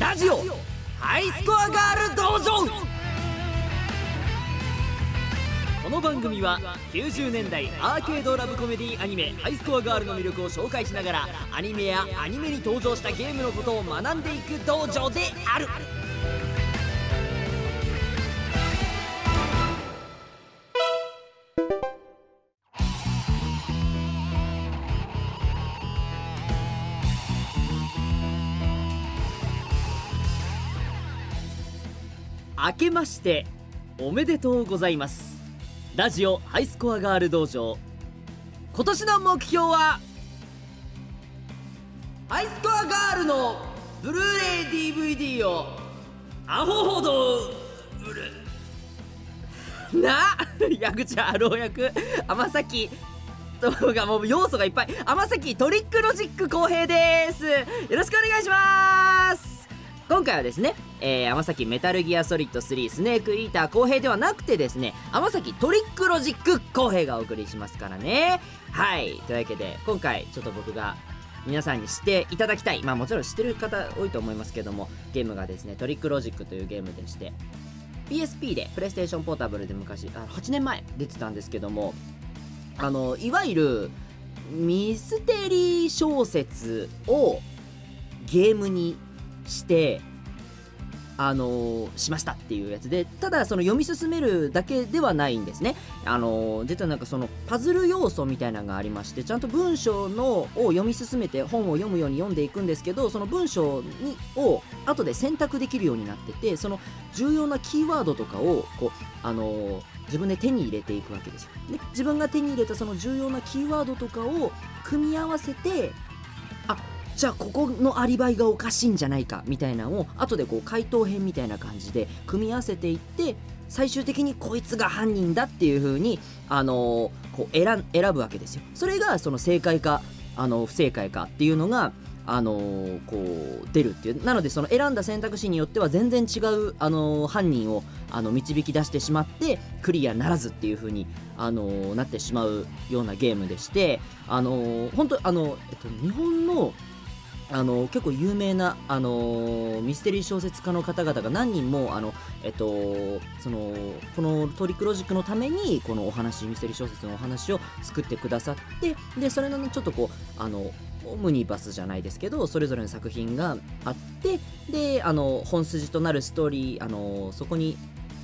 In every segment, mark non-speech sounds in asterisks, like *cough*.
ラジオ。ハイスコアガール道場。この番組は90年代アーケードラブコメディアニメ「ハイスコアガール」の魅力を紹介しながらアニメやアニメに登場したゲームのことを学んでいく道場である。けましておめでとうございます。ラジオハイスコアガール道場。今年の目標はハイスコアガールのブルーレイ DVD をアホほど売る。な矢口ハロー役天崎とがもう要素がいっぱい。天崎トリックロジック公平です。よろしくお願いします。今回はですね、えー、天崎メタルギアソリッド3スネークイーター公平ではなくてですね天崎トリックロジック公平がお送りしますからね。はい。というわけで今回ちょっと僕が皆さんに知っていただきたいまあもちろん知ってる方多いと思いますけどもゲームがですねトリックロジックというゲームでして PSP でプレイステーションポータブルで昔あ8年前出てたんですけどもあのいわゆるミステリー小説をゲームにしてあのーしましたっていうやつでただその読み進めるだけではないんですね。あのー実はなんかそのパズル要素みたいなのがありましてちゃんと文章のを読み進めて本を読むように読んでいくんですけどその文章にを後で選択できるようになっててその重要なキーワードとかをこうあのー自分で手に入れていくわけですよで自分が手に入れたその重要なキーワードとかを組み合わせてあじゃあここのアリバイがおかしいんじゃないかみたいなのを後でこう回答編みたいな感じで組み合わせていって最終的にこいつが犯人だっていう風にあのーこう選選ぶわけですよ。それがその正解かあの不正解かっていうのがあのーこう出るっていう。なのでその選んだ選択肢によっては全然違う、あのー犯人をあの導き出してしまってクリアならずっていう風にあのーなってしまうようなゲームでしてあの本当あの、えっと、日本のあの結構有名な、あのミステリー小説家の方々が何人もあの、えっと、そのこのトリックロジックのためにこのお話ミステリー小説のお話を作ってくださってでそれのちょっとこうあのオムニバスじゃないですけどそれぞれの作品があってであの本筋となるストーリーあのそこに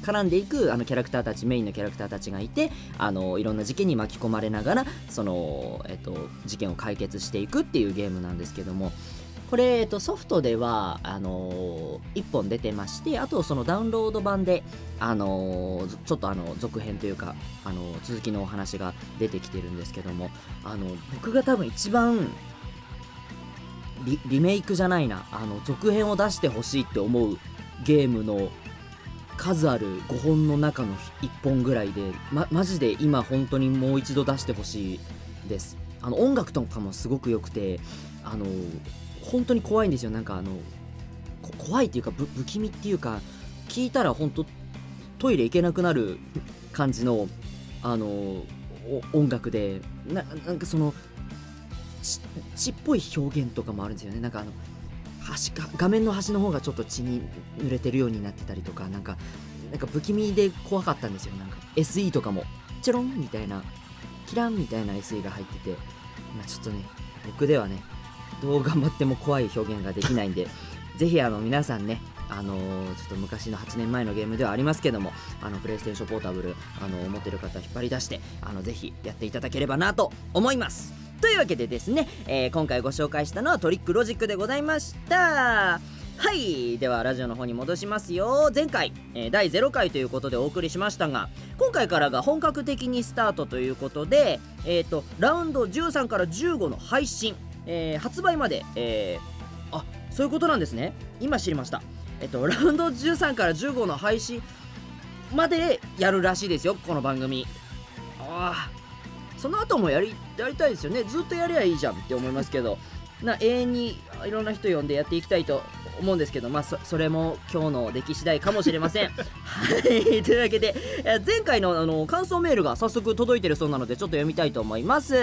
絡んでいくあのキャラクターたちメインのキャラクターたちがいてあのいろんな事件に巻き込まれながらその、えっと、事件を解決していくっていうゲームなんですけどもこれ、えっと、ソフトではあの1本出てましてあとそのダウンロード版であのちょっとあの続編というかあの続きのお話が出てきてるんですけどもあの僕が多分一番リリメイクじゃないなあの続編を出してほしいって思うゲームの数ある5本の中の1本ぐらいで、ま、マジで今本当にもう一度出してほしいです。あの音楽とかもすごく良くてあの本当に怖いんですよ。なんかあの怖いっていうか不気味っていうか聞いたら本当トイレ行けなくなる感じのあの音楽でなんかその血っぽい表現とかもあるんですよね。なんかあの端か画面の端の方がちょっと血に濡れてるようになってたりとかなんかなんか不気味で怖かったんですよ。なんか SE とかもチョロンみたいなキランみたいな SE が入ってて、まあ、ちょっとね僕ではねどう頑張っても怖い表現ができないんで *laughs* ぜひあの皆さんねあのーちょっと昔の8年前のゲームではありますけどもあのプレイステーションポータブルあの持ってる方引っ張り出してあのぜひやっていただければなと思います。というわけでですね、えー今回ご紹介したのはトリックロジックでございました。はい。ではラジオの方に戻しますよ。前回、えー第0回ということでお送りしましたが今回からが本格的にスタートということでえっ、とラウンド13から15の配信、えー発売まで、えーあそういうことなんですね。今知りました。えっとラウンド13から15の配信までやるらしいですよこの番組。ああその後もやりやりたいですよね。ずっとやりゃいいじゃんって思いますけど。な永遠にいろんな人呼んでやっていきたいと思うんですけど。まあそそれも今日の出来次第かもしれません。*laughs* はいというわけでえ前回のあの感想メールが早速届いてるそうなのでちょっと読みたいと思います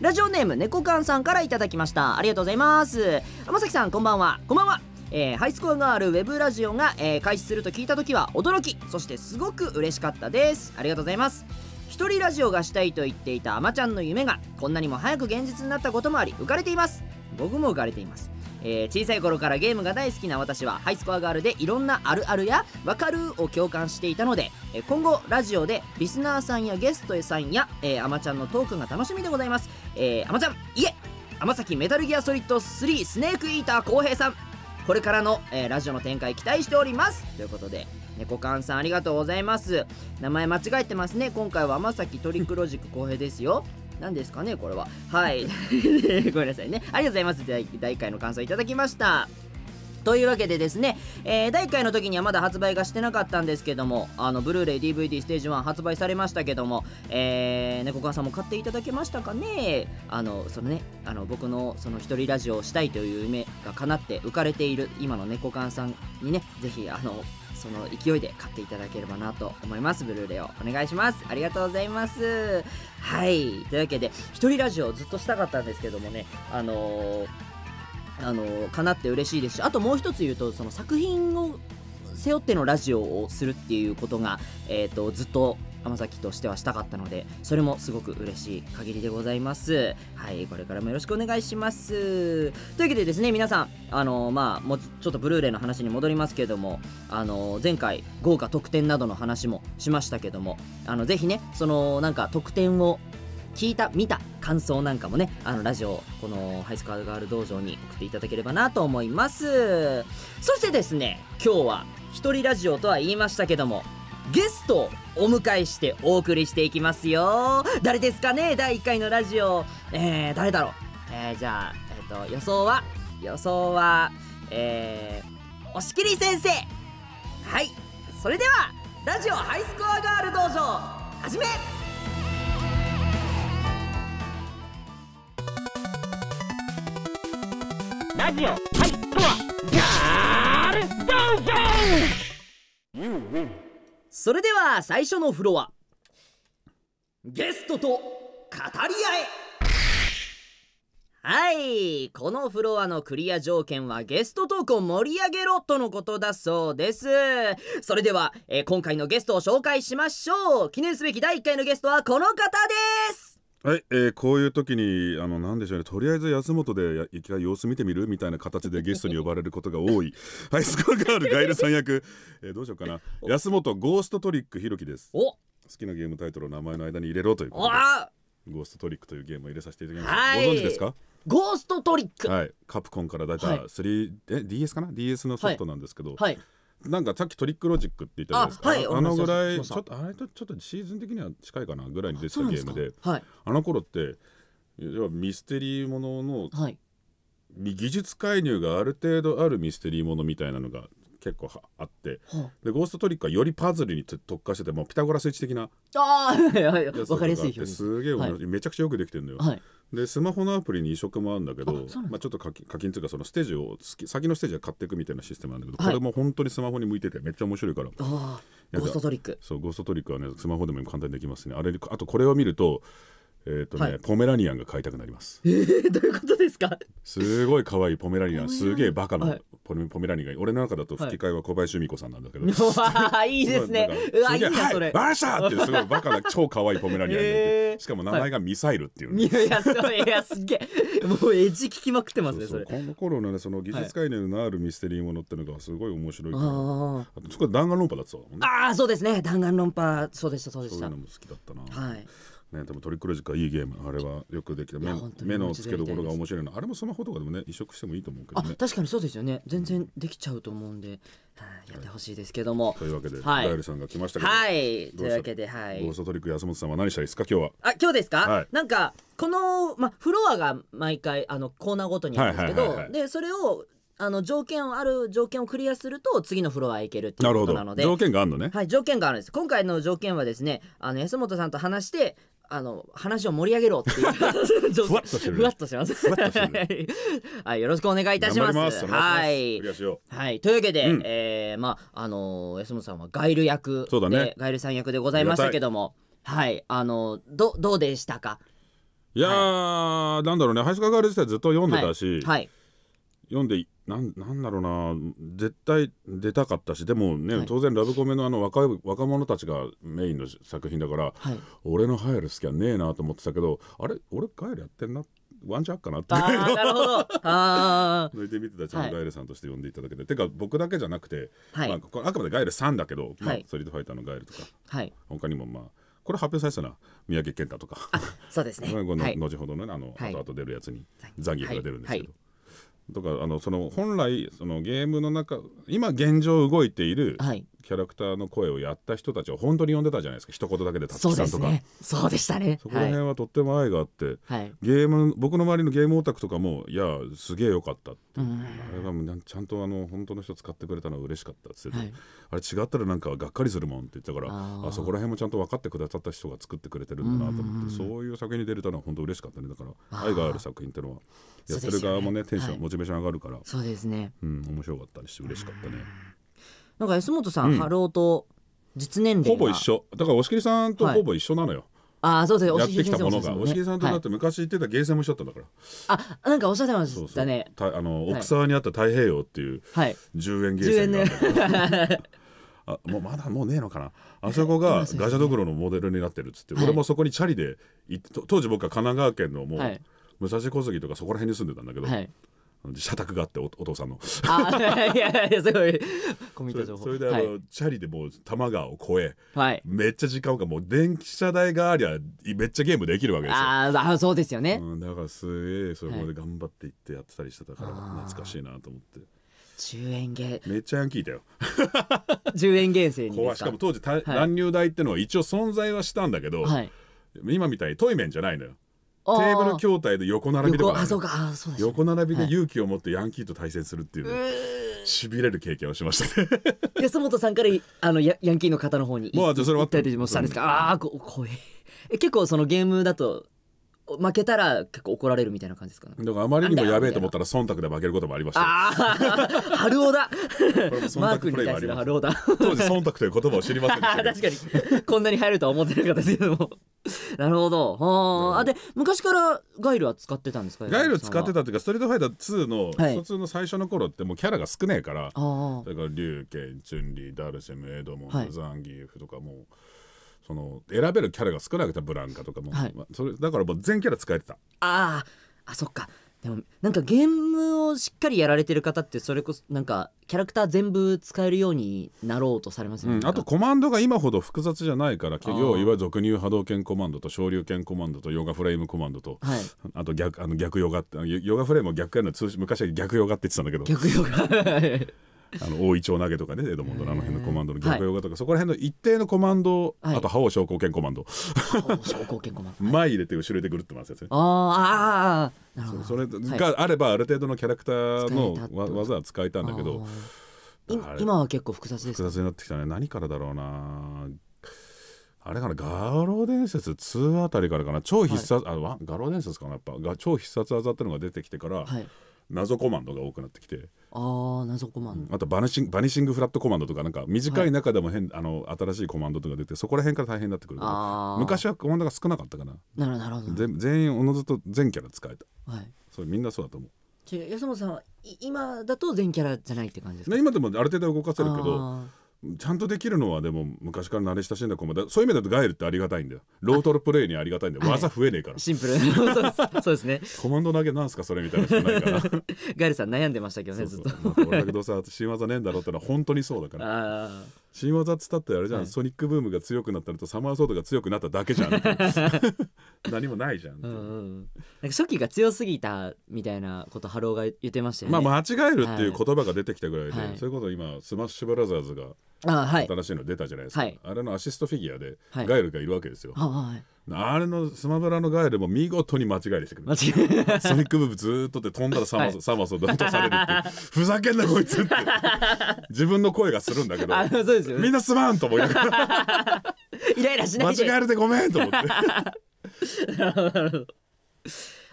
ラジオネーム猫缶さんから頂きました。ありがとうございます。天崎さんこんばんは。こんばんは。えーハイスコアがあるウェブラジオが、えー開始すると聞いた時は驚きそしてすごく嬉しかったです。ありがとうございます。一人ラジオがしたいと言っていたあまちゃんの夢がこんなにも早く現実になったこともあり浮かれています。僕も浮かれています。えー小さい頃からゲームが大好きな私はハイスコアガールでいろんなあるあるやわかるを共感していたので、えー今後ラジオでリスナーさんやゲストさんや、えー、あまちゃんのトークが楽しみでございます。えー、あまちゃんいえ天崎メタルギアソリッド3スネークイーター浩平さん。これからの、えーラジオの展開期待しております。ということで猫缶さんありがとうございます。名前間違えてますね。今回は天崎トリックロジック浩平ですよ。何ですかねこれは。はい。*laughs* ごめんなさいね。ありがとうございます。第第1回の感想いただきました。というわけでですね、えー第1回の時にはまだ発売がしてなかったんですけどもあのブルーレイ DVD ステージ1発売されましたけども、えー、猫川さんも買っていただけましたかね？あのそのねあの僕のその一人ラジオをしたいという夢が叶って浮かれている今の猫缶さんにねぜひあのその勢いで買っていただければなと思います。ブルーレイをお願いします。ありがとうございます。はい。というわけで一人ラジオずっとしたかったんですけどもねあのーあのかなって嬉しいですしあともう一つ言うとその作品を背負ってのラジオをするっていうことが、えー、とずっと天崎としてはしたかったのでそれもすごく嬉しい限りでございます。はいこれからもよろしくお願いします。というわけでですね皆さんあのまあもうちょっとブルーレイの話に戻りますけどもあの前回豪華特典などの話もしましたけどもあのぜひねそのなんか特典を聞いた見た感想なんかもねあのラジオこのハイスカーガール道場に送っていただければなと思います。そしてですね今日は一人ラジオとは言いましたけどもゲストをお迎えしてお送りしていきますよ。誰ですかね？第1回のラジオ。えー、誰だろう？えー、じゃあ、えー、と予想は？予想はえー、押切先生。はい。それではラジオハイスコアガール道場始め！ラジオハイスコアガール道場それでは最初のフロア。ゲストと語り合え。はいこのフロアのクリア条件はゲストトークを盛り上げろとのことだそうです。それでは、えー今回のゲストを紹介しましょう。記念すべき第1回のゲストはこの方です。はい、えーこういう時にあのなんでしょうねとりあえず安本でや一回様子見てみるみたいな形でゲストに呼ばれることが多い。ハ *laughs* イスコアガールガイルさん役、えーどうしようかな。安本ゴーストトリックひろきです。好おきなゲームタイトルを名前の間に入れろということで。あゴーストトリックというゲームを入れさせていただきました、はい。ご存知ですか？ゴーストトリック。はい。カプコンから出たはい。3、え DS かな？DS のソフトなんですけど、はいなんかさっきトリックロジックって言ったじゃないですか。あはいあのぐらいちょっとあれとちょっとシーズン的には近いかなぐらいに出てたゲームで。はい。あの頃って要はミステリーもののはい。技術介入がある程度あるミステリーものみたいなのが結構はあって。はでゴーストトリックはよりパズルに特化しててもうピタゴラスイッチ的なあーはいはいやつわかりやすいす。げえ、はい。めちゃくちゃよくできてるのよ、はいでスマホのアプリに移植もあるんだけどまあ、ちょっと課金課金っていうかそのステージを先のステージは買っていくみたいなシステムなんだけど、はい。これも本当にスマホに向いててめっちゃ面白いから。ゴーストトリック。そうゴーストトリックはねスマホでも簡単にできますね。あれあとこれを見るとえっ、とね、はい。ポメラニアンが飼いたくなります。えー、どういうことですか？すごい可愛いポメラニアン。すげえバカはない。ポメ,、ポメラニアンが俺の中だと吹き替えは小林由美子さんなんだけど、*laughs* うわいいですね。うわいいなそれバーシャーっていうすごいバカな超可愛いポメラニアンがいて、へー。しかも名前がミサイルっていうの、いやいやすごいいやすげえ。もうエッジ聞きまくってますねそれ。この頃のねその技術介入のあるミステリーものってのがすごい面白いから、ああとそこで弾丸論破だってたもんね。ああーそうですね。弾丸論破。そうでしたそうでした。そういうのも好きだったな、はいね、でもトリックロジックはいいゲーム。あれはよくできた。目目の付けどころが面白いの。あれもスマホとかでもね移植してもいいと思うけどあね確かにそうですよね。全然できちゃうと思うんで、はい、やってほしいですけども。というわけで、はい。ガエルさんが来ましたけど、はい。というわけではい。ゴーストトリック安本さんは何したいですか？今日は。あ今日ですか、はい。なんかこの、ま、フロアが毎回あのコーナーごとにあるんですけど、はいはいはいはい。でそれをあの条件ある条件をクリアすると次のフロアへ行けるっていうことなので。条件があるのね。はい、条件があるんです。今回の条件はですね、あの安本さんと話して、あの話を盛り上げろっていう。*laughs* ふわっとしてる。ねふわっとしてます。はいはい、よろしくお願いいたします。ます。はい。はい、というわけで、うん。えーまああの安本さんはガイル役で、そうだね。ガイルさん役でございましたけども、はい、あのどどうでしたか？ういやー、なんだろうね。ハイスカガール自体ずっと読んでたし、はい、読んでなんなんだろうな。絶対出たかったしでもね、はい。当然ラブコメのあの若い若者たちがメインの作品だから、はい。俺の入る好きはねえなと思ってたけどあれ？俺ガエルやってんな？ワンチャンかな？ってああなるほど。あ抜 *laughs* いて見てたちゃんガエルさんとして呼んでいただけて、てか僕だけじゃなくて、はい。まあ、これあくまでガエルさんだけど、まあはい。ストリートファイターのガエルとか。あはい。他にもまあこれ発表されてたな。三宅健太とか。そうですね。*laughs* 後ほどねあの、はい。後々出るやつにはい。ザギエフが出るんですけど、はいとかあのその本来そのゲームの中今現状動いているはい。キャラクターの声をやった人たちを本当に呼んでたじゃないですか。一言だけでたつそうきさんとか、ね。そうでしたね。そこら辺はとっても愛があって、はい。ゲーム僕の周りのゲームオタクとかもいやすげえよかったあれがちゃんとあの本当の人使ってくれたのは嬉しかったっつってて、はい。あれ違ったらなんかがっかりするもんって言ってたからあそこら辺もちゃんと分かってくださった人が作ってくれてるんだなと思ってそういう作品に出れたのは本当嬉しかったね。だから愛がある作品ってのはやってる側もねテンション、モチベーション上がるから、そうですね。うん、面白かったりして嬉しかったね。なんか安元さん、うん。ハローと実年齢がほぼ一緒。だから押切さんとほぼ一緒なのよ、ああそうです。やってきたものが。押押切さんとだって昔言ってたゲーセンも一緒だったんだから、あなんかおっしゃってましたね。たあのはい。奥沢にあった太平洋っていうはい。10円ゲーセンがあるんだけど。*laughs* あもうまだもうねえのかな。あそこがガジャドグロのモデルになってるっつって、はい俺もそこにチャリで当時僕は神奈川県のもう、はい武蔵小杉とかそこら辺に住んでたんだけど、はい。社宅があっておお父さんの。あ *laughs* いやいやすごい。コミそれット情報。それであの、はい、チャリでもう多摩川を越えはい、めっちゃ時間がもう電気車代がありゃめっちゃゲームできるわけですよ。あーあそうですよね、うん、だからすげえそこで頑張って行ってやってたりしてたから、あー。懐かしいなと思って。10円ゲめっちゃヤンキーだよ。*laughs* 10円ゲーセンにですか？しかも当時た、乱入台ってのは一応存在はしたんだけど、はい。今みたいにトイメンじゃないのよテテーブル筐体で横並びとかね。横並びではい。勇気を持ってヤンキーと対戦するっていううねー。しびれる経験をしましたね。安本さんからあのヤヤンキーの方の方にもうじゃあそれは行ったりもしたんですか、ああーこ怖いえ結構そのゲームだと負けたら結構怒られるみたいな感じですかね。だからあまりにもやべえと思ったら忖度で負けることもありました。よああ春尾だ。マー度プレイクに対する春尾だ。当時忖度という言葉を知りませんでしあた *laughs* 確かに。こんなに入るとは思ってなかったですけども。*laughs* なるほど。はああで昔からガイルは使ってたんですか？ガイル使ってたたっていうかストリートファイター2のはい。普通の最初の頃ってもうキャラが少ねえから。ああだからリュウケンチュンリーダルシェムエドモンド、はい。ザンギエフとかもうその選べるキャラが少なくてブランカとかも、はい。まあそれだからもう全キャラ使えてた。あーあそっか。でもなんかゲームをしっかりやられてる方ってそれこそなんかキャラクター全部使えるようになろうとされますよね、うん、あとコマンドが今ほど複雑じゃないから要はいわゆる俗に言う波動拳コマンドと昇竜拳コマンドとヨガフレームコマンドとはい。あと逆あの逆ヨガってヨヨガフレームを逆やるの昔は逆ヨガって言ってたんだけど。逆用があの大イチョウ投げとかねエドモンドのあの辺のコマンドのへー逆ヨガとか、そこら辺の一定のコマンド、はい。あと覇王昇降拳コマンド。昇降剣コマンド。前入れて後ろ入れてぐるってますやつね。あーあーあーなるほど。それがあればある程度のキャラクターの技は使えたんだけど今は結構複雑ですか複雑になってきたね。何からだろうな。あれかな画廊伝説2あたりからかな。超必殺、あわ画廊伝説かな。やっぱが超必殺技ってのが出てきてから、はい謎コマンドが多くなってきて。ああ謎コマンド、あとバニシングバニシングフラットコマンドとかなんか短い中でも変、あの新しいコマンドとか出てそこら辺から大変になってくる昔はコマンドが少なかったかな。なるほど全全員おのずと全キャラ使えた。はい。それみんなそうだと思う。安本さんはい今だと全キャラじゃないって感じですか？ね今でもある程度動かせるけどあちゃんとできるのはでも昔から慣れ親しんだコマンドそういう意味だとガエルってありがたいんだよ。ロートルプレイにありがたいんだよ。はい。技増えねえから。ーシンプル。*laughs* そうですね。コマンド投げなんすかそれみたいな人ないから。*laughs* ガイルさん悩んでましたけどねずっと。なんか俺だけどさ新技ねえんだろうってのは本当にそうだから。あ新技っつったってあれじゃん、はい。ソニックブームが強くなったのとサマーソルトが強くなっただけじゃん *laughs* 何もないじゃん、あう。んうんなんか初期が強すぎたみたいなことハルオが言ってましたよね。まあ待ちガイルっていう言葉が出てきたぐらいで、はい。それこそ今スマッシュブラザーズがあはい。新しいの出たじゃないですか、はい。あれのアシストフィギュアではい。ガイルがいるわけですよ、あはいあれのスマブラのガイルも見事に待ちでしてくる待ちガイルソニックブームずーっとって飛んだらサマ,、はい。サマソで落とされるってふざけんなこいつって。自分の声がするんだけど。あそうですよね。みんなすまんと思いながら。イライラしな間いで。違えるでごめんと思って。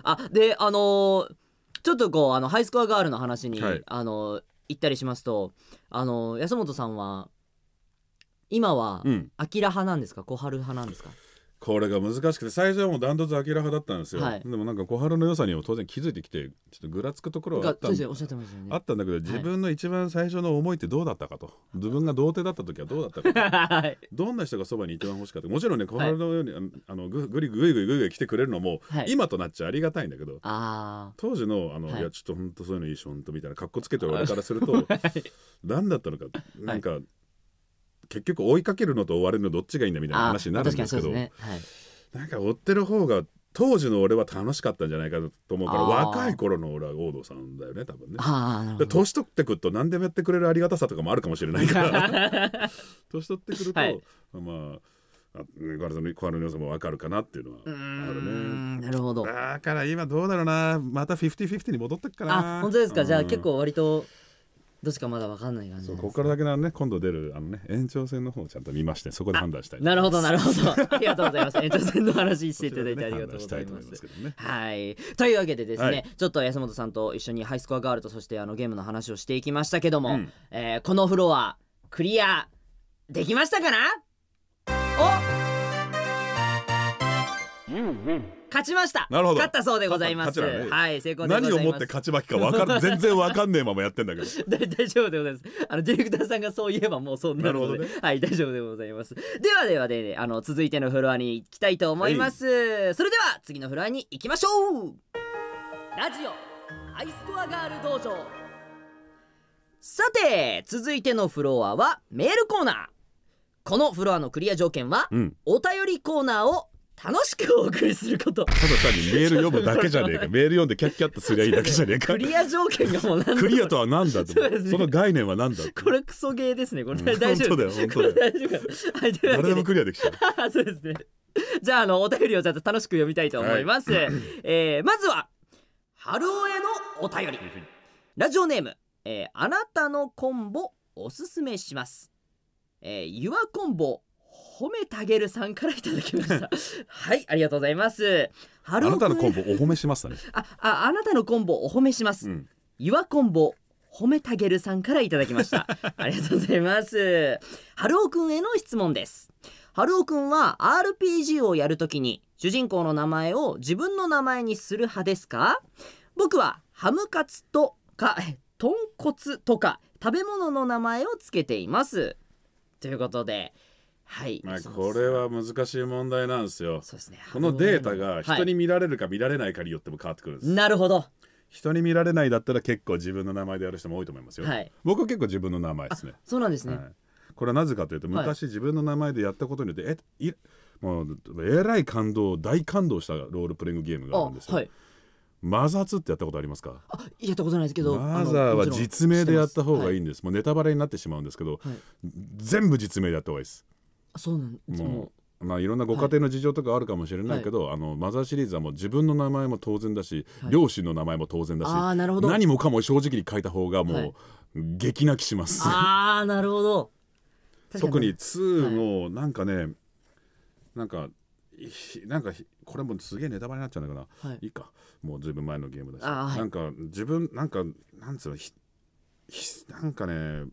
あであのーちょっとこうあのハイスコアガールの話に、はい。あの行ったりしますとあの安本さんは今はうん。アキラ派なんですか？小春派なんですか？これが難しくて最初はもうダントツアキラ派だったんですよ、はい。でもなんか小春の良さにも当然気づいてきてちょっとぐらつくところはあったんね。あったんだけど自分の一番最初の思いってどうだったかと。自分が童貞だった時はどうだったかと。はい。どんな人がそばに一番欲しかったもちろんね小春のように、あのあのぐぐりぐいぐいぐいぐい来てくれるのも、はい。今となっちゃありがたいんだけどあ当時のあの、はい。い、やちょっと本当そういうのいいし本当みたいな格好つけてる俺からすると *laughs* 何だったのかなんか、結局追いかけるのと追われるのどっちがいいんだみたいなあ話になるんですけど、ね。はい。なんか追ってる方が当時の俺は楽しかったんじゃないかと思うから若い頃の俺は大堂さんだよね多分ね。年取ってくると何でもやってくれるありがたさとかもあるかもしれないから。*laughs* 年取ってくると、はいまああ小原さんの小原の良さも分かるかなっていうのはあるね。んなるほど。だから今どうだろうな。また50-50に戻ってっかな。あ本当ですか。じゃあうん。結構割とどっちかまだわかんない感じなんです。ねそうここからだけなね今度出るあのね延長戦の方をちゃんと見ましてそこで判断したい。なるほどなるほほど。ありがとうございます。延長戦の話していただいてありがとうございます。ね。はい。というわけでですね、はい。ちょっと安本さんと一緒にハイスコアガールとそしてあのゲームの話をしていきましたけども、うん。えーこのフロアクリアできましたかな？お勝ちましたなるほど勝ったそうでございます、ねはい成功です何をもって勝ち負けか分かる全然分かんねえままやってんだけど大 *laughs* 大丈夫でございます。あのディレクターさんがそう言えばもうそうなるので、なるほどはい大丈夫でございます。ではではで、あの続いてのフロアに行きたいと思います。それでは次のフロアに行きましょう。ラジオハイスコアガール道場。さて続いてのフロアはメールコーナー。このフロアのクリア条件は、うんお便りコーナーを楽しくお送りすること。ただ単にメール読むだけじゃねえか *laughs* メール読んでキャッキャッとすりゃいいだけじゃねえかクリア条件がもう何クリアとは何だとそねその概念は何だこれクソゲーですね。これうん大丈夫。本当だよ本当だよこれ大丈夫か。はい、誰でもクリアできちゃうそうですね。じゃあ、あの、お便りをちょっと楽しく読みたいと思います。えーまずは、春尾へのお便り。ラジオネーム、えーあなたのコンボおすすめします。えー、ユアコンボ褒めたげるさんからいただきました。*laughs* はい、ありがとうございます。あ春尾なたのコンボ。ボお褒めしましたねあ、あ、あなたのコンボお褒めします。うんユアコンボ褒めたげるさんからいただきました *laughs* ありがとうございます春尾くんへの質問です春尾くんは RPG をやるときに主人公の名前を自分の名前にする派ですか？僕はハムカツとかえ豚骨とか食べ物の名前をつけていますということではい、まあこれは難しい問題なんですよ。そうですね。このデータが人には見られるか見られないかによっても変わってくるんです。いなるほど。人に見られないだったら結構自分の名前でやる人も多いと思いますよ、はい。僕は結構自分の名前ですね。そうなんですね、はい、これはなぜかというとはい。昔自分の名前でやったことによって、えいもうえらい感動大感動したロールプレイングゲームがあるんですよ、はい。マザー2ってやったことありますか？あやったことないですけどマザーは実名でやった方がいいい、んです、もうネタバレになってしまうんですけど、はい。全部実名でやった方がいいです。あそうなんですも。うまあいろんなご家庭の事情とかあるかもしれないけど、あのマザーシリーズはもう自分の名前も当然だし、はい。両親の名前も当然だしあーなるほど。何もかも正直に書いた方がもう、はい。激泣きします。ああなるほど。*laughs* 特に2のなんかね、なんかひなんかひこれもすげえネタバレになっちゃうんだから、はい。いいか。もうずいぶん前のゲームだし、はい。なんか自分なんかなんつうのひひなんかね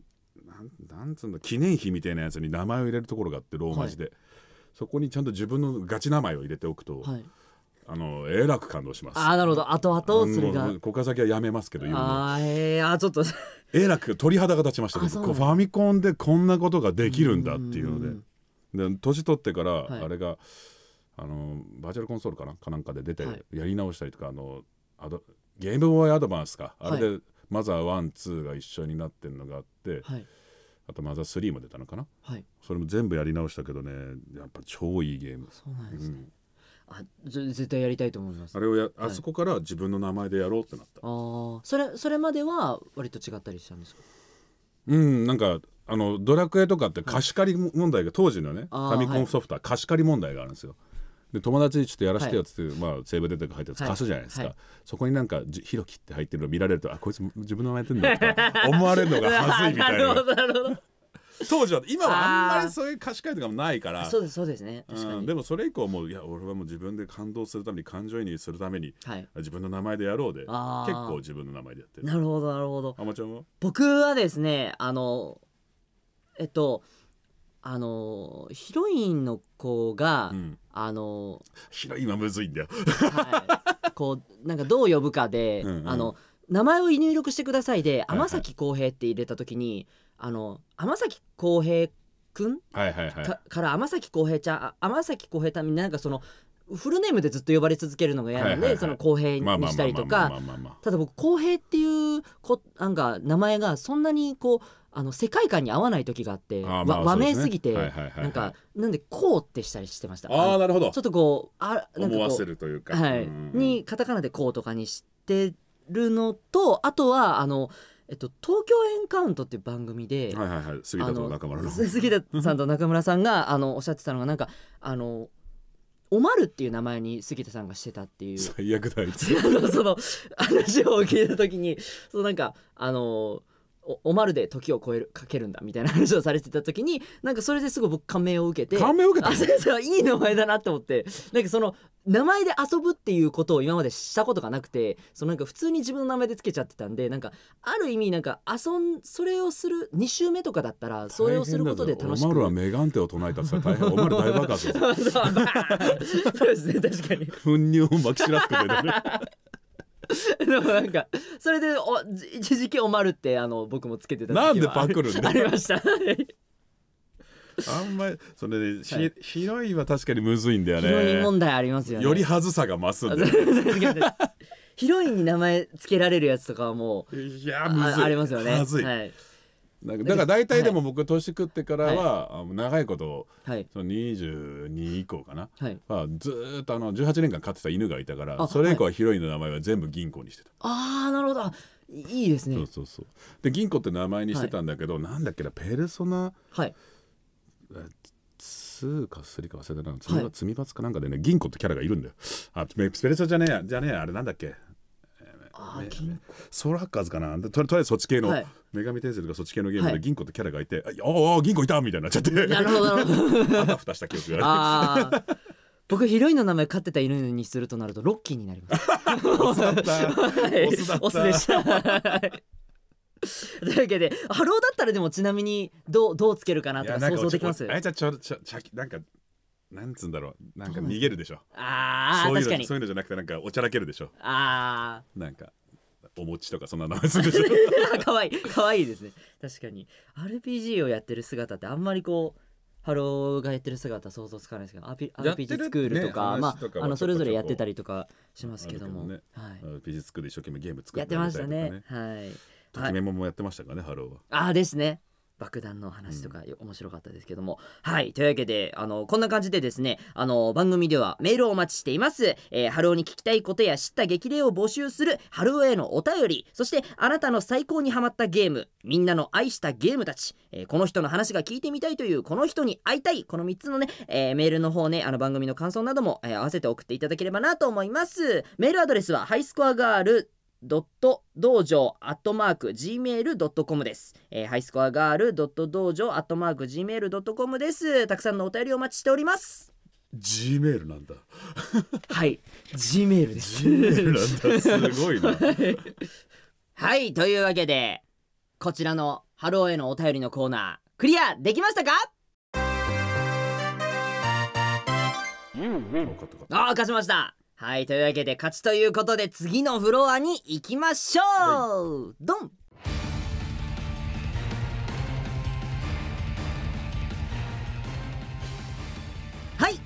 なんなんつうんだ記念碑みたいなやつに名前を入れるところがあってローマ字で、そこにちゃんと自分のガチ名前を入れておくと、はい。あのえらく感動します。ああなるほど。後々それが。ここから先はやめますけどああえー、あーちょっと。*laughs* えらく鳥肌が立ちましたあそうなんだ。こうファミコンでこんなことができるんだっていうので。んで年取ってから、はい。あれがあのバーチャルコンソールかなかなんかで出てはい。やり直したりとか、あのアドゲームボーイアドバンスか。あれで、はマザー12が一緒になってるのがあってはいあとマザー3も出たのかな？はい。それも全部やり直したけどねやっぱ超いいゲーム、そうなんですね、うん。あ絶対やりたいと思います。あれをやあはい。そこから自分の名前でやろうってなった、あー。それそれまでは割と違ったりしたんですか？うんなんかあのドラクエとかって貸し借り問題が当時のねファミコンソフトは貸し借り問題があるんですよ。で友達にちょっとやらせてよっつって、まあ、セーブデータが入ったやつはい。貸すじゃないですか、はい。そこになんかじ「ひろき」って入ってるの見られるとあこいつ自分の名前やってんだとか *laughs* 思われるのが恥ずいみたいな。るほなどなるほど。当時は今はあんまりそういう貸し借りとかもないから。そうですそうですね。確かに、うん、でもそれ以降もういや俺はもう自分で感動するために感情移入するためにはい。自分の名前でやろうで結構自分の名前でやってる。なるほどなるほど。あまちゃんは僕はですねあのえっとあのヒロインの子が、うん。あのヒロインはむずいんだよ。はい、こうなんかどう呼ぶかで、うんうん。あの名前を入力してくださいでいはい。天崎浩平って入れた時に、あの天崎浩平くん？はいはいはい。かから天崎浩平ちゃんあ天崎浩平ためになんかそのフルネームでずっと呼ばれ続けるのが嫌なんで、はいはいはい。その浩平にしたりとかただ僕浩平っていうこなんか名前がそんなにこうあの世界観に合わない時があってあーまあわ和名すぎてはいはいなんかなんでこうってしたりしてました。ああなるほど。ちょっとこうあなんかこう思わせるというか。はい。うんにカタカナでこうとかにしてるのとあとはあの、えっと、東京エンカウントっていう番組で、はいはいはい。杉田と中村の。杉田さんと中村さんが *laughs* あのおっしゃってたのがなんかあのおまるっていう名前に杉田さんがしてたっていう。最悪だあいつ。*laughs* その話を聞いた時にそうなんかあのおおまるで時を超えるかけるんだみたいな話をされてた時になんかそれですごい僕感銘を受けて感銘を受けた？あ先生はいい名前だなって思って。なんかその名前で遊ぶっていうことを今までしたことがなくてそのなんか普通に自分の名前でつけちゃってたんでなんかある意味なんか遊んそれをする2週目とかだったらそれをすることで楽しくおまるはメガンテを唱えたっ大変おまる大爆発 *laughs* そうですね確かに。*laughs* 糞尿をまき散らすことでね *laughs* でもなんかそれでおじ一時期おまるってあの僕もつけてた時はなんでパクるんだ？ありました。あんまりそれで、ひヒロインは確かにむずいんだよヒロインね問題ありますよね。よりはずさが増すんだよヒロインに名前つけられるやつとかはもういやむずい。あありますよね。はずい、はい、だから大体でも僕年食ってからは、長いことはい。その22以降かな、はい、はずーっとあの18年間飼ってた犬がいたからあそれ以降はヒロインの名前は全部銀行にしてた、ああなるほど。いいいですね。そうそうそう。で銀行って名前にしてたんだけど、なんだっけなペルソナはい。2か3か忘れたな罪,、罪罰かなんかでね銀行ってキャラがいるんだよ。あペペルソナじゃねえやじゃねえやあれなんだっけ？あソウルハッカーズかな？でとりとりあえずそっち系の、はい。女神転生とかそっち系のゲームはい。で銀行ってキャラがいて、あああ銀行いたみたいになっちゃって。なるほどなるほど。*laughs* あたふたした記憶がある。ああ僕ヒロインの名前飼ってた犬にするとなるとロッキーになります。オスだっでした。はいという。*laughs* わけで、ハローだったらでもちなみにどうどうつけるかないとか想像できます？あいつはちょちょちょなんかなんつうんだろう。なんか逃げるでしょ。ああそういう確かに。のそういうのじゃなくてなんかおちゃらけるでしょ。あなんかお餅とかそんな名前するでしょ。あ可愛い。可愛いですね。確かに。RPG をやってる姿ってあんまりこうハローがやってる姿想像つかないですけど RP やってる RPG スクールとか、ねま話とかはああのそれぞれやってたりとかしますけども。あるはい、美術作で一生懸命ゲーム作やってましたりね。とかはい。ときメモもやってましたからねハルオは。ああですね爆弾の話とか、面白かったですけども。はい。というわけであのこんな感じでですねあの番組ではメールをお待ちしています、えー、ハルオに聞きたいことや叱咤激励を募集するハルオへのお便りそしてあなたの最高にハマったゲームみんなの愛したゲームたち、えーこの人の話が聞いてみたいというこの人に会いたい。この3つのね、えーメールの方ねあの番組の感想なども、えー合わせて送っていただければなと思います。メールアドレスはハイスコアガールドット道場アットマーク gmail.com です、えーハイスコアガールドット道場アットマーク gmail.com です。たくさんのお便りをお待ちしております。 Gmail なんだ。はい。gmail です。 Gmail なんだ。すごいな。*laughs* はい。というわけでこちらのハルオへのお便りのコーナークリアできましたか？分かったかああ勝ちましたはいというわけで勝ちということで次のフロアに行きましょう、ドン。はい。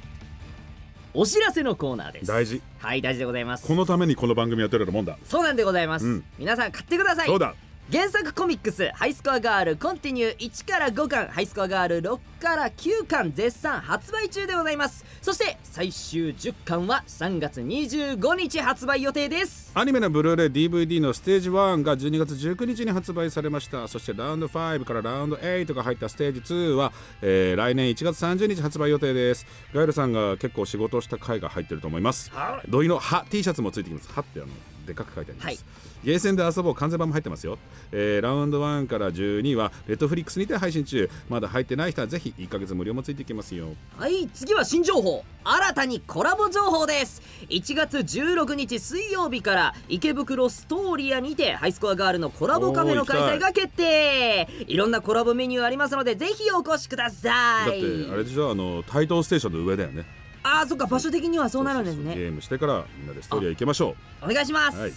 お知らせのコーナーです。大事。はい大事でございます。このためにこの番組やってるようなもんだ？そうなんでございます、うん。皆さん買ってください。そうだ原作コミックスハイスコアガールコンティニュー1から5巻ハイスコアガール6から9巻絶賛発売中でございます。そして最終10巻は3月25日発売予定です。アニメのブルーレイ DVD のステージ1が12月19日に発売されました。そしてラウンド5からラウンド8が入ったステージ2は、えー来年1月30日発売予定です。ガイルさんが結構仕事をした回が入ってると思います。土井の「は」T シャツもついてきます「は」ってあのでっかく書いてあります、はい。ゲーセンで遊ぼう完全版も入ってますよ、えーラウンド1から12はレッドフリックスにて配信中。まだ入ってない人はぜひ1ヶ月無料もついてきますよ。はい次は新情報。新たにコラボ情報です。1月16日水曜日から池袋ストーリアにてハイスコアガールのコラボカフェの開催が決定。いろんなコラボメニューありますのでぜひお越しくださだっいてあれでしょあのタイトンステーションの上だよねあーそっか場所的にはそうなるんですね。ゲームしてからみんなでストーリア行きましょう。お願いします、はい。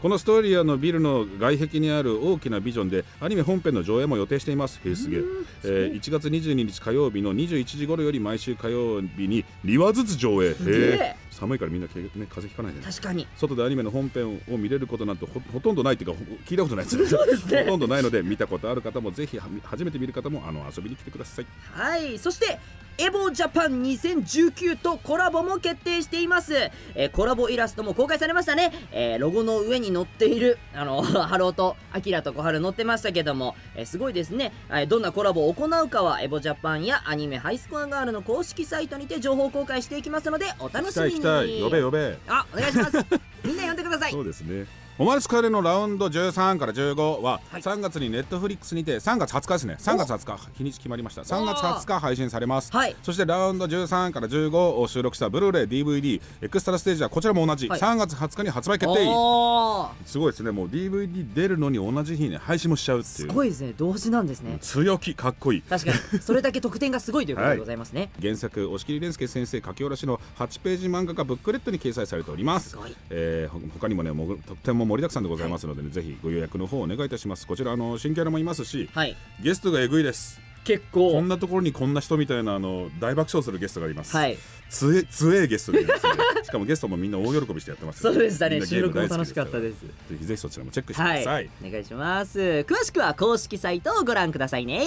このストーリアのビルの外壁にある大きなビジョンでアニメ本編の上映も予定しています。へえ。すげえ。えー1月22日火曜日の21時頃より毎週火曜日に2話ずつ上映。へげえ。え寒いからみんなけ、ね、風邪ひかないでね。確かに。外でアニメの本編を見れることなんてほほとんどないっていうかほ聞いたことないですよそうですね。ほとんどないので見たことある方もぜひは初めて見る方もあの遊びに来てください。はい。そして EVO Japan 2019とコラボも決定しています、えーコラボイラストも公開されましたね、えーロゴの上に載っているあの *laughs* ハローとアキラと小春載ってましたけども、えーすごいですね、えどんなコラボを行うかは EVO Japan やアニメハイスコアガールの公式サイトにて情報公開していきますのでお楽来いしたみに来たい呼べ呼べあお願いしますみんな呼んでくださいそうですねお待ちかねのラウンド13から15ははい。3月にネットフリックスにて3月20日ですね。3月20日日にち決まりました。3月20日配信されます。はい。そしてラウンド13から15を収録したブルーレイ DVD エクストラステージはこちらも同じ。はい。3月20日に発売決定。すごいですね。もう DVD 出るのに同じ日に配信もしちゃうっていう。すごいですね。同時なんですね。強気かっこいい。確かに。*laughs* それだけ得点がすごいということでございますね、原作押切蓮介先生書き下ろしの8ページ漫画家ブックレットに掲載されております。すごい。えーほ他にもねもぐとっても盛りだくさんでございますので、ねぜひご予約の方お願いいたします。こちらあの新キャラもいますしはい。ゲストがえぐいです。結こ構んなところにこんな人みたいなあの大爆笑するゲストがいます、はい。つえつえゲストがいます、ね、*laughs* しかもゲストもみんな大喜びしてやってますそうでしたね収録も楽しかったです。ぜひぜひそちらもチェックしてくはださい、い。お願いします。詳しくは公式サイトをご覧くださいね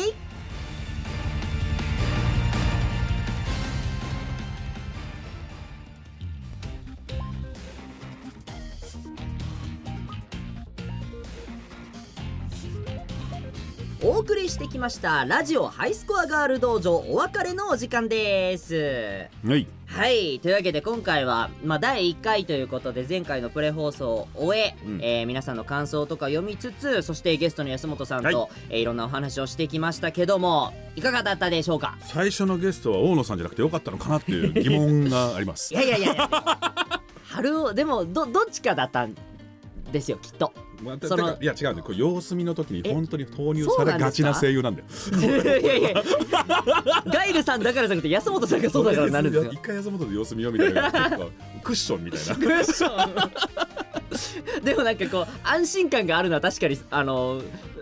お送りしてきましたラジオハイスコアガール道場お別れのお時間です。はい。はい。というわけで今回は、まあ、第1回ということで前回のプレ放送を終えうん。えー皆さんの感想とか読みつつそしてゲストの安本さんと、はい。いえーいろんなお話をしてきましたけどもいかがだったでしょうか？最初のゲストは大野さんじゃなくてよかったのかなっていう疑問があります。*laughs* いやいやいやいや春をでもどどっちかだったんですよきっとまあてそのてかいや違うんだよこれ様子見の時にえ本当に投入されがちな声優なんだよいやいやガイルさんだからじゃなくて安本さんがそうだからなるんですよ。一回安本で様子見ようみたいな結構クッションみたいな。クッション。*laughs* でもなんかこう安心感があるのは確かにあの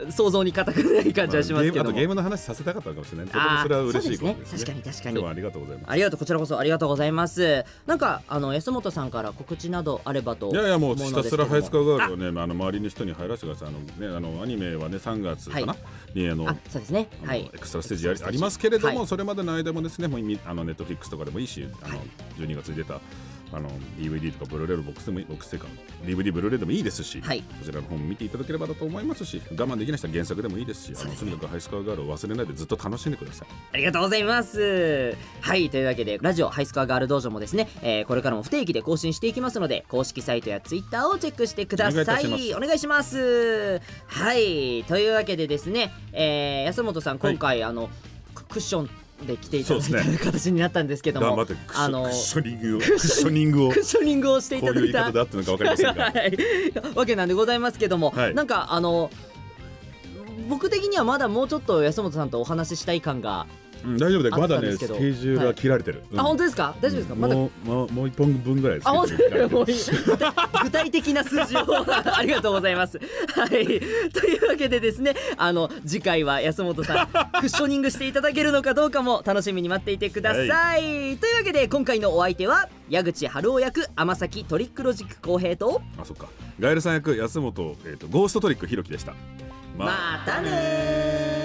想像に難くない感じはしますけども。あとゲームの話させたかったのかもしれない。とてそれは嬉しいことですすね。確かに確かに。ありがとうございます。ありがとうこちらこそありがとうございます。なんかあの安本さんから告知などあればといやいやもう思ひたすらハイスカーガールをねあの周りの人に入らせてください。あのねあのアニメはね3月かな、はにあのあそうですね。はい。エクストラステージありますけれども、はい。それまでの間もですねもうみあのネットフリックスとかでもいいしあの、はい。12月に出たあの DVD とかブルーレイのボックスでもいいボックスか DVD ブルーレイでもいいですし、はい。こちらの方も見ていただければだと思いますし我慢できない人は原作でもいいですしあのとにかくハイスカーガールを忘れないでずっと楽しんでください。ありがとうございます。はいというわけでラジオハイスコアガール道場もですね、えーこれからも不定期で更新していきますので公式サイトやツイッターをチェックしてください。お願いします。はいというわけでですね、えー安本さん今回、あのククッションで来ていただいた、形になったんですけどもあのクッショニングをクッショニングをクッショニングをしていこうただいたいう言い方であってるのか分かりませんが。*laughs* はい、わけなんでございますけども、はい。なんかあの僕的にはまだもうちょっと安本さんとお話ししたい感が、うん大丈夫だよ。あまだねスケジュールは切られてる、うんあ本当ですか？大丈夫ですか、まだ。もうもう一本分ぐらいですあ本当もう具体的な数字を。*laughs* ありがとうございます。はい。というわけでですねあの次回は安本さんクッショニングしていただけるのかどうかも楽しみに待っていてください。というわけで今回のお相手は矢口春夫役天崎トリックロジック浩平とあそっか。ガエルさん役安本、えー、とゴーストトリックひろきでした。またねー